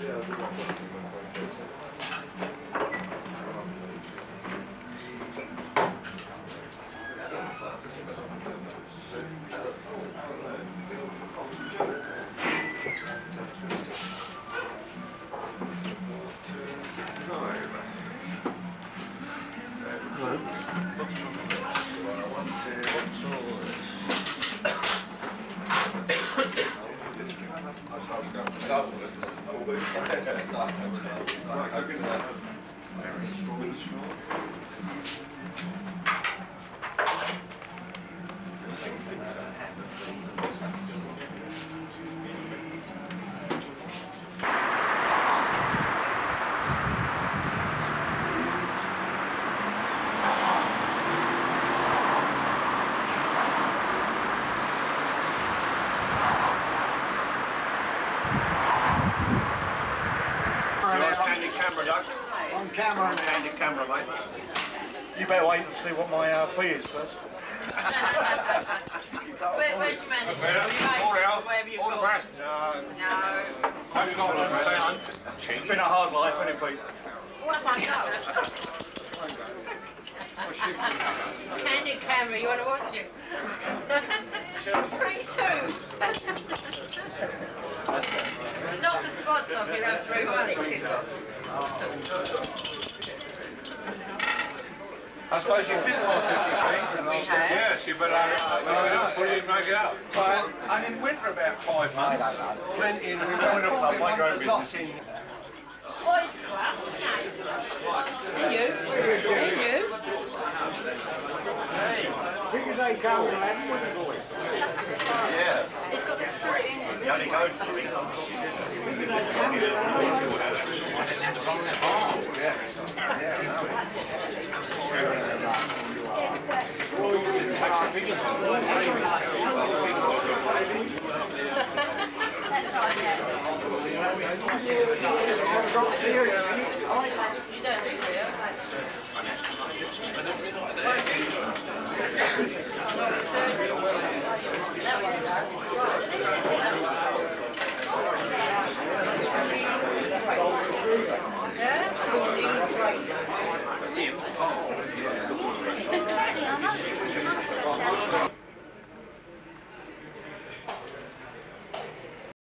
Yeah, Estağfurullah. Estağfurullah. Camera, Doug. On camera now. Handy camera, mate. You better wait and see what my uh, fee is first. Where, where's your manager? Well, Are you mate? all out, Wherever you've all the best. Uh, No. Have you got one, mate? It's been a hard life, hasn't it, Pete? What's my goal? Candid camera, you want to watch it? Three, two. Not the spots off, you'll have three sixes off. I suppose you've missed my 50 We have. Yes, you better uh, have it. Make it up. What you make it up? Well, I'm in winter about five months. Went in, we went up, like my own business. Boys, well, no. You, you. Big as they come, we'll have them with the boys. Yeah. It's got the spring. You only go three Yeah. You Yeah?